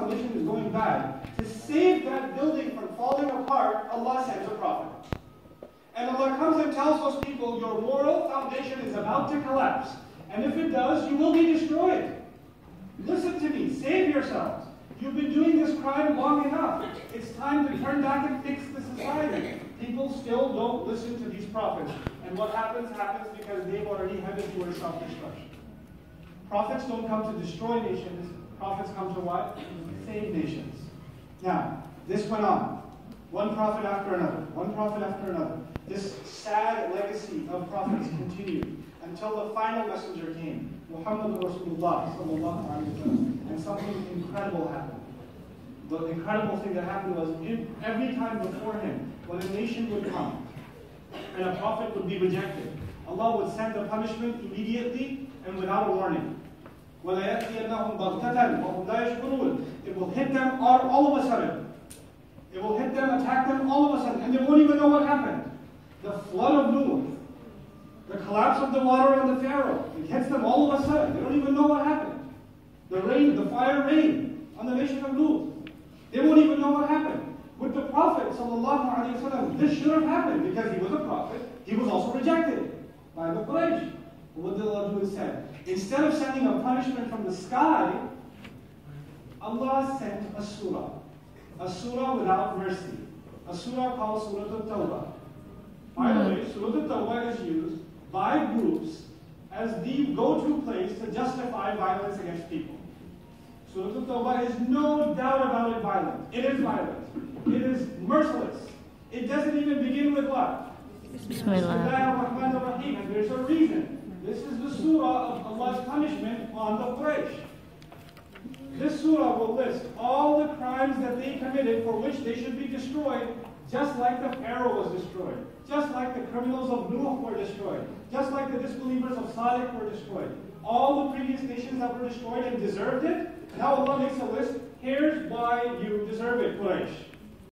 foundation is going bad, to save that building from falling apart, Allah sends a prophet. And Allah comes and tells those people, your moral foundation is about to collapse. And if it does, you will be destroyed. Listen to me, save yourselves. You've been doing this crime long enough. It's time to turn back and fix the society. People still don't listen to these prophets. And what happens, happens because they've already headed towards self destruction. Prophets don't come to destroy nations, prophets come to what? Save nations. Now, this went on. One prophet after another, one prophet after another. This sad legacy of prophets continued until the final messenger came, Muhammad Rasulullah and something incredible happened. The incredible thing that happened was every time before him, when a nation would come and a prophet would be rejected, Allah would send the punishment immediately and without a warning. It will hit them all, all of a sudden. It will hit them, attack them all of a sudden, and they won't even know what happened. The flood of Nuh, the collapse of the water on the Pharaoh, it hits them all of a sudden. They don't even know what happened. The rain, the fire rain on the nation of Nuh. They won't even know what happened. With the Prophet, وسلم, this should have happened because he was a prophet. He was also rejected by the Quraysh. What did Allah do instead? Instead of sending a punishment from the sky, Allah sent a surah. A surah without mercy. A surah called Surah Al-Tawbah. By the way, Surah Al-Tawbah is used by groups as the go-to place to justify violence against people. Surah Al-Tawbah is no doubt about it violent. It is violent. It is merciless. It doesn't even begin with what? Bismillah. And there's a reason. This is the surah of Allah's punishment on the Quraysh. This surah will list all the crimes that they committed for which they should be destroyed, just like the Pharaoh was destroyed, just like the criminals of Nuh were destroyed, just like the disbelievers of Salih were destroyed. All the previous nations that were destroyed and deserved it, now Allah makes a list. Here's why you deserve it, Quraysh.